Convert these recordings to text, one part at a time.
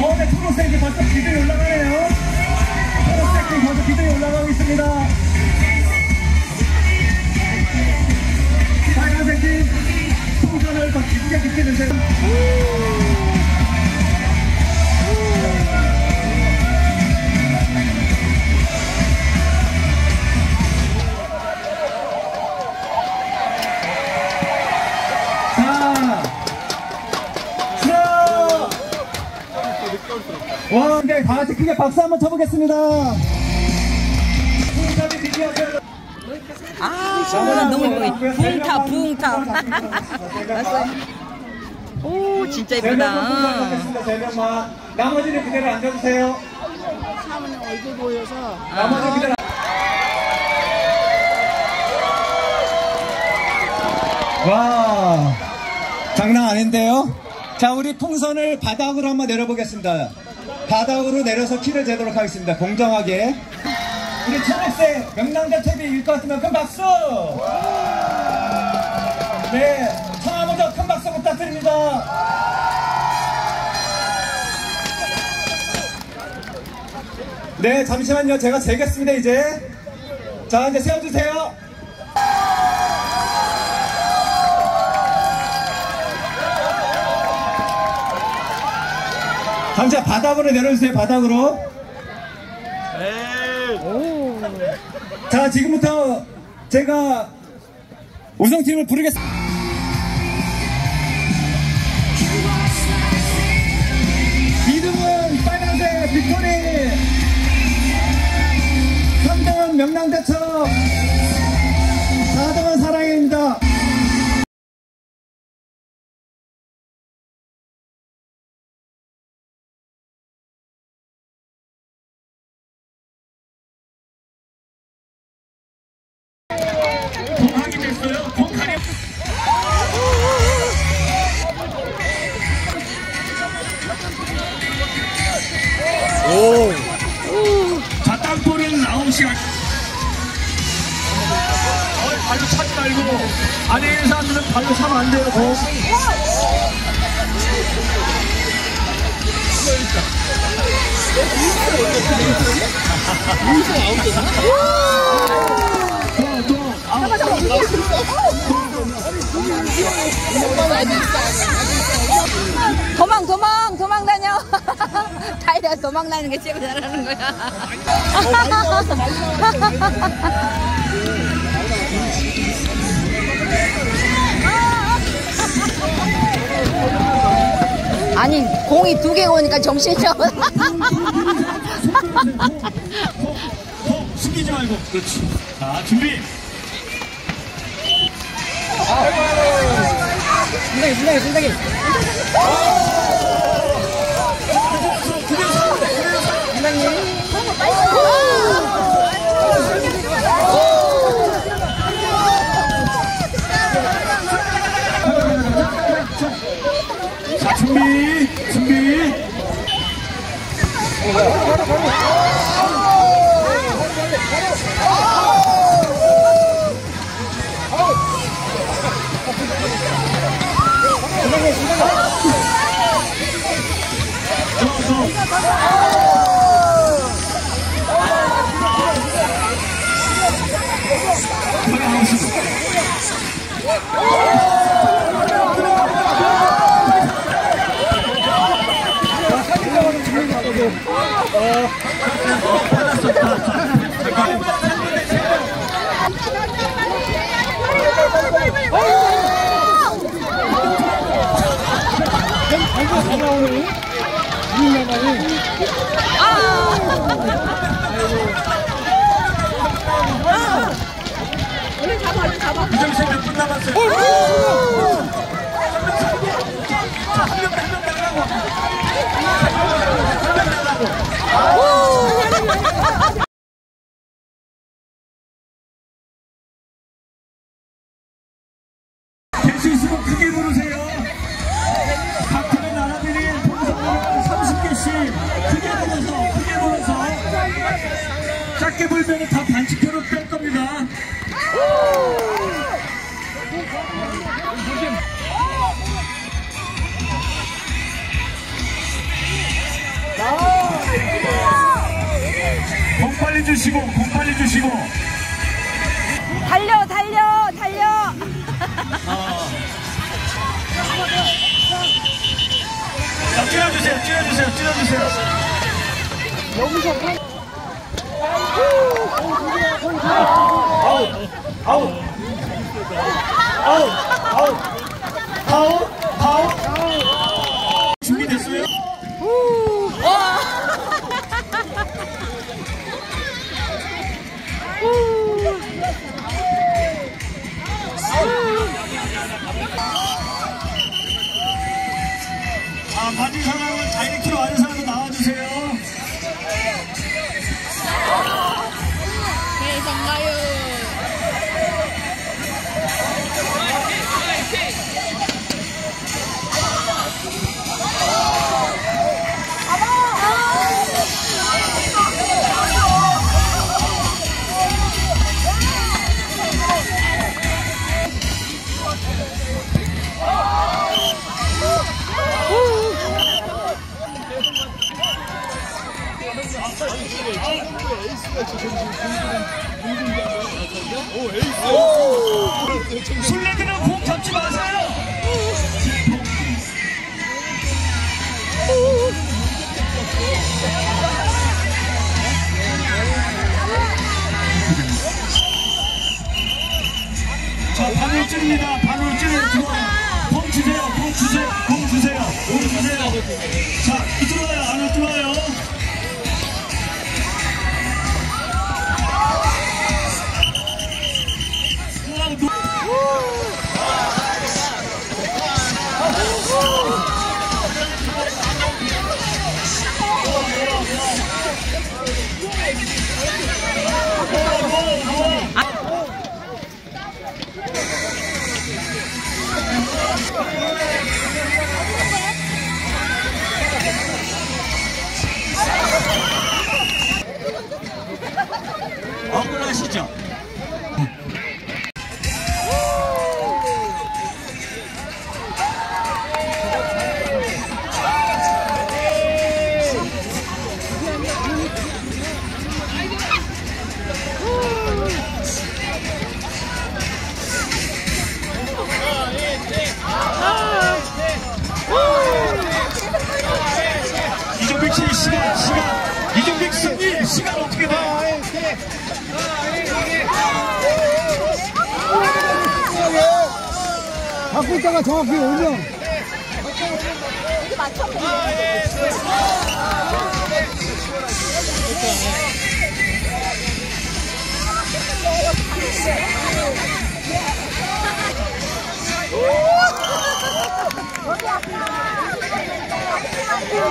어, 네, 초록색이 벌써 기둥이 올라가네요. 초록색이 벌써. 빨간색이 풍선을 더 기쁘게 비키는데. 자, 와, 네, 다 같이 크게 박수 한번 쳐보겠습니다. 아, 너무 예뻐. 붕타, 붕타. 오, 진짜 예쁘다. 나머지는 그대로 앉아주세요. 사모님 얼굴 보여서 나머지 그대로. 와, 장난 아닌데요? 자, 우리 풍선을 바닥으로 한번 내려보겠습니다. 바닥으로 내려서 키를 재도록 하겠습니다. 공정하게. 우리 초록색 명랑대 TV 일것 같으면 큰 박수! 네, 청아모자 큰 박수 부탁드립니다. 네, 잠시만요. 제가 재겠습니다, 이제. 자, 이제 세워주세요. 잠시 바닥으로 내려주세요, 바닥으로. 자, 지금부터 제가 우승팀을 부르겠습니다. 이름은 빨간색 빅토리 3등은 명랑대처 4등은 사랑입니다 도망, 도망, 도망 다녀. 다이다 도망 다니는 게 제일 잘하는 거야. 아니, 공이 두 개 오니까 정신이 없어. 더 숨기지 말고. 그렇지. 자, 준비. 분당이 분당이 분당이 이정식 몇분 남았어요? 될 어서 작게 불면 다 반칙표로 뺄 겁니다. 공 빨리 주시고 공 빨리 주시고 달려, 달려, 달려. 자 뛰어주세요 뛰어주세요 뛰어주세요 아웃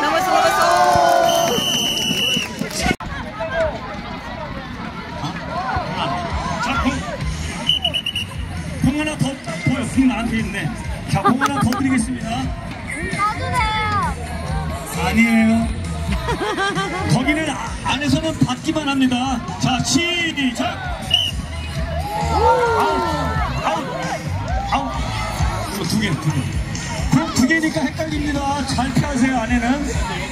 넘었어, 넘었어. 자, 공, 공 하나 더 보여. 공 나한테 있네. 자, 공 하나 더 드리겠습니다. 아니에요. 거기는 아- 안에서는 받기만 합니다. 자, 시작. 아웃, 아웃, 아웃. 이거 두 개, 두 개. 공두 개니까 헷갈립니다. 잘 피하세요, 안에는.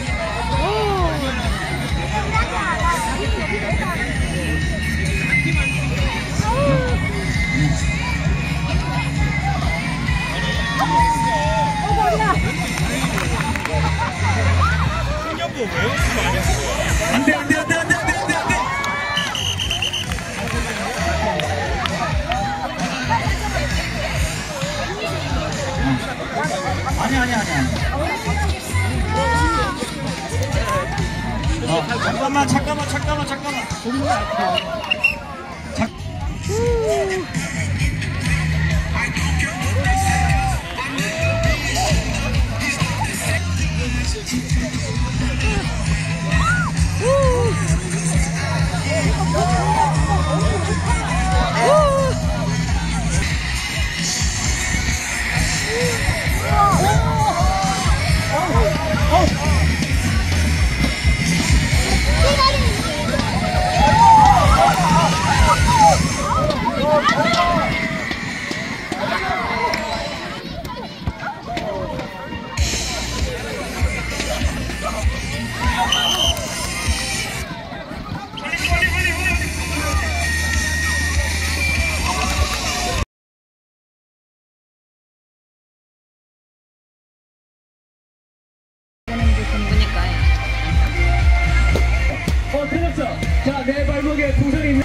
자, 내 발목에 풍선이 있는.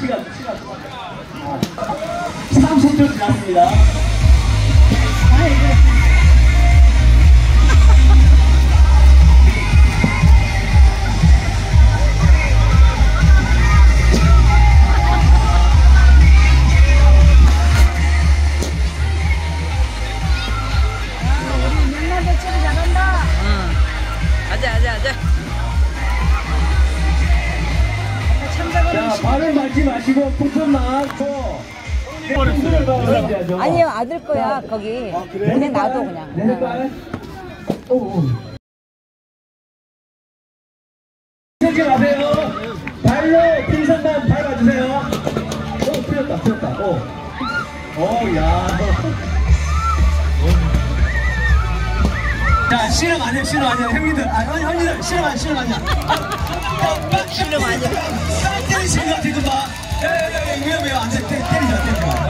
시간, 시간, 시간. 30초 지났습니다. 아자 아자 아자 자, 발을 맞지 마시고 풍선 받아야죠. 아니요 아들 거야 거기 그냥 놔둬 그냥 네 발. 오, 오. 하지 마세요. 발로 풍선만 밟아주세요. 오, 풀렸다, 풀렸다. 오. 오, 야. 실험 아니야, 실험 아니야. 형님들, 아, 형, 형님들, 실험 아니야, 실험 아니야. 실험 아니야. 때리시는 것 같아, 이거 봐. 야, 야, 야, 야, 위험해요. 안 돼, 때- 때리지 마, 때리지 마.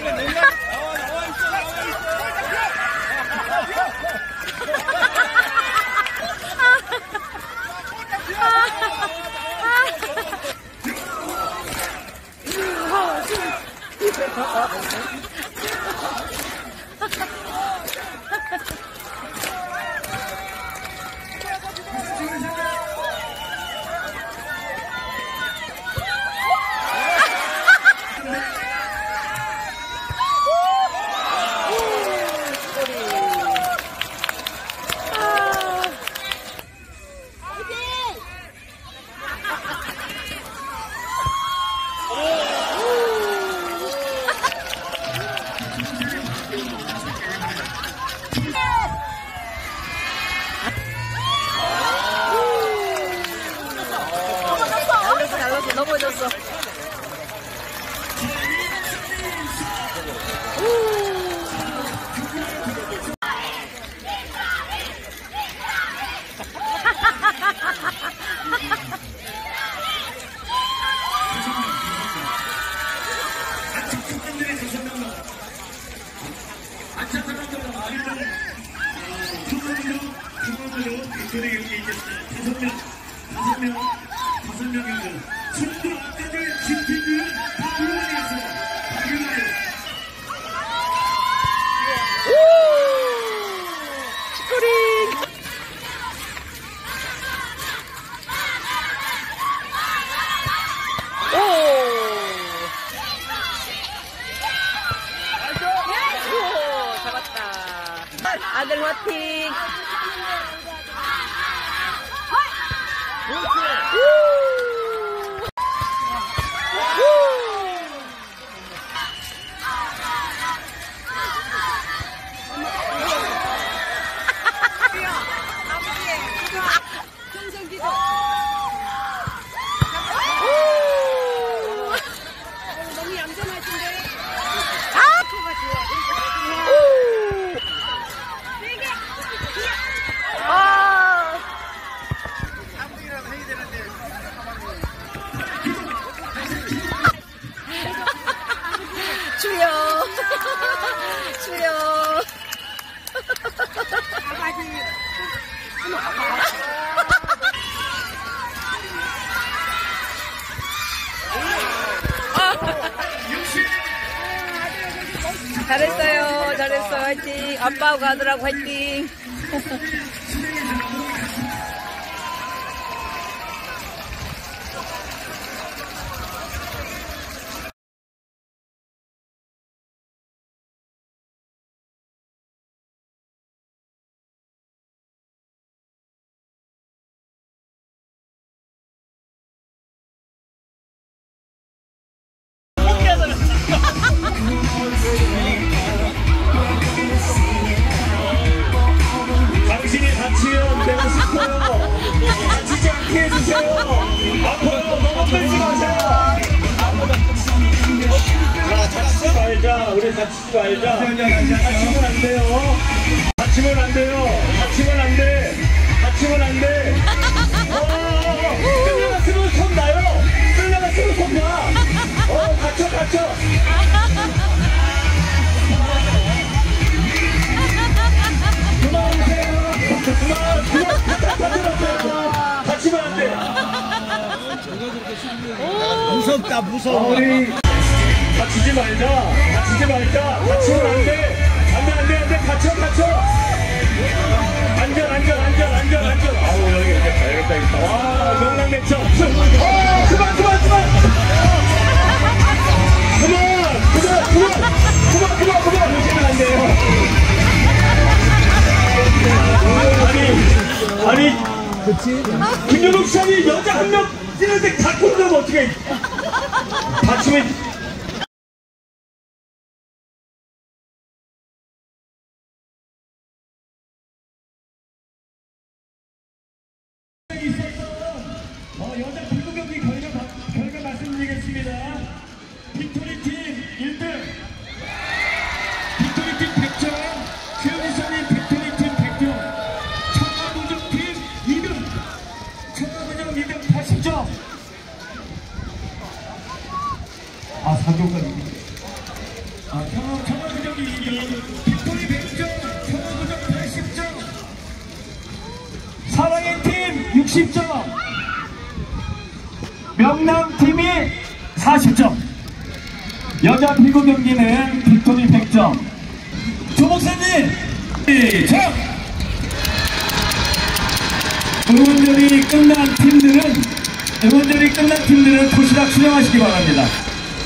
그래. 이겼어요. 다섯 명, 다섯 명, 다섯 명인데, 손도 아까 전에 잘했어요. 잘했어. 화이팅. 아빠하고 가더라고 화이팅 다치지 말자. 다치면 안 돼요. 다치면 안 돼요. 다치면 안 돼. 다치면 안 돼. 어, 끌려갔으면 손 나요. 끌려갔으면 손 나. 어, 다쳐, 다쳐. 그만하세요. 그만, 그만, 다 들었어요. 다치면 안 돼. 무섭다, 무서워. 우리 다치지 말자. 다치지 말자. 다치면 안 돼. 안 돼, 안 돼, 안 돼. 다쳐, 다쳐. 안전, 안전, 안전, 안전, 안전. 아우, 여기 이렇게 가야겠다, 이거. 와, 명랑매쳐. 어, 그만, 그만, 그만. 그만, 그만, 그만. 그만, 그만, 그만. 이러시면 안 돼요. 아니, 아니. 김연욱 씨이 여자 한 명 뛰는데 다 굴러면 어떻게 다치면 비구 경기는 빅토리 100점. 조 목사님 시작. 응원전이 끝난 팀들은 응원전이 끝난 팀들은 도시락 수령하시기 바랍니다.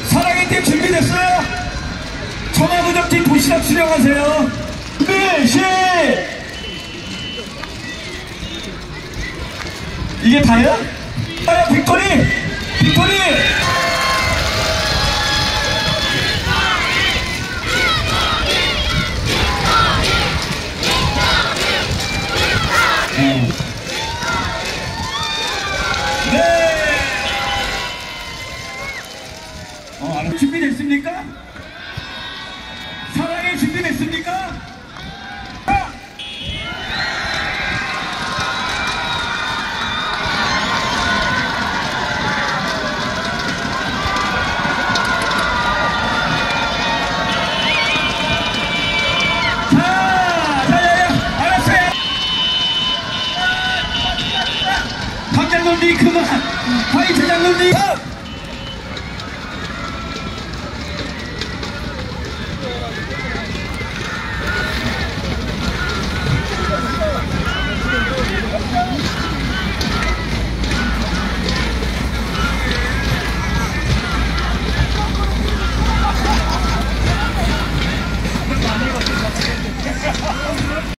사랑의 팀 준비됐어요? 청아부정 팀 도시락 수령하세요. 준비 시. 이게 다야? 다야 빅토리! 빅토리! 네. 네. 어. 준비됐습니까?